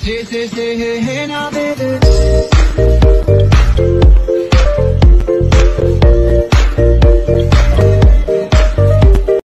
Say, say, say, hey, hey, now.